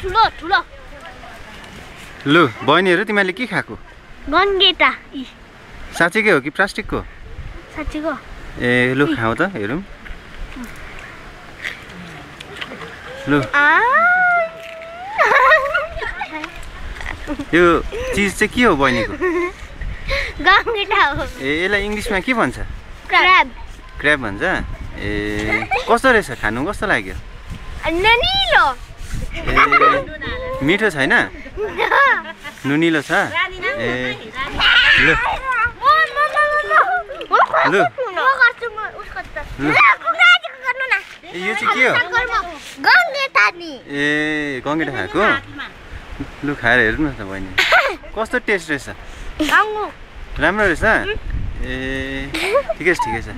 ठुलो ठुलो। लु बहिनीहरू तिमीहरूले के खाएको? गङ्गेटा साँच्चीकै हो कि प्लास्टिकको? साँच्चीको। ए लु खाऊ त हेरौँ। लु। यो चिज चाहिँ के हो बहिनीको? हो। ए यसलाई इङ्ग्लिसमा के भन्छ? क्राब। क्र्याब भन्छ? ए कस्तो रहेछ खानु कस्तो लाग्यो? मिठो छैन? नुनिलो छ? ए। लु। यो चाहिँ के हो? ए गङ्गेटा खाएको लु खाएर हेर्नु न त बहिनी। कस्तो टेस्ट रहेछ? राम्रो रहेछ? ए ठिकै छ ठिकै छ।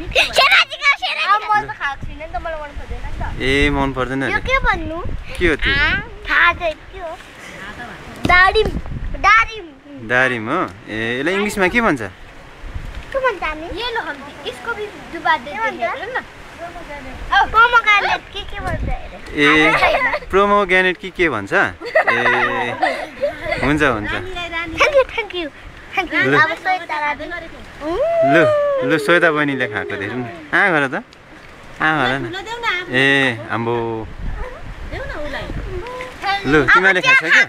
ए मन पर्दैन के भन्नु? के हो त्यो? थाहा चाहिँ के हो दारिम दारिम। दारिम हो? ए यसलाई इङ्ग्लिसमा के भन्छ? हेर्नु न। पोमोग्रेनेट के के भन्छ ए प्रोमोग्यानेट कि के भन्छ? ए हुन्छ हुन्छ। ल। लु लु श्वेता बहिनीले खाएको हेरौँ न। आ गर त? न ए आम्बो लु तिमीहरूले खाइसक्यो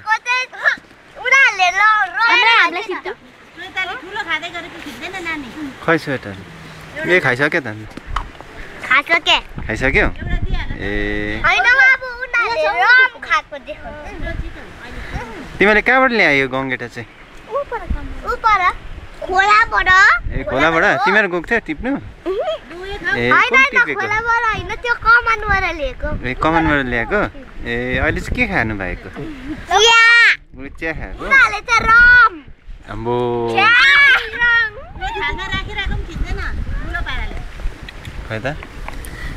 खै श्वेता ए खाइसक्यो त खाइसक्यो ए तिमीले कहाँबाट ल्यायो गङ्गेटा चाहिँ उपर खोलाबाट ए खोलाबाट तिमीहरू गएको थियो टिप्नु ए कमानबाट ल्याएको। ए अहिले चाहिँ के खानु भएको? चिया खाएको? आम्बो। खै त?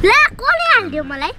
ल कसले हालिदियो मलाई?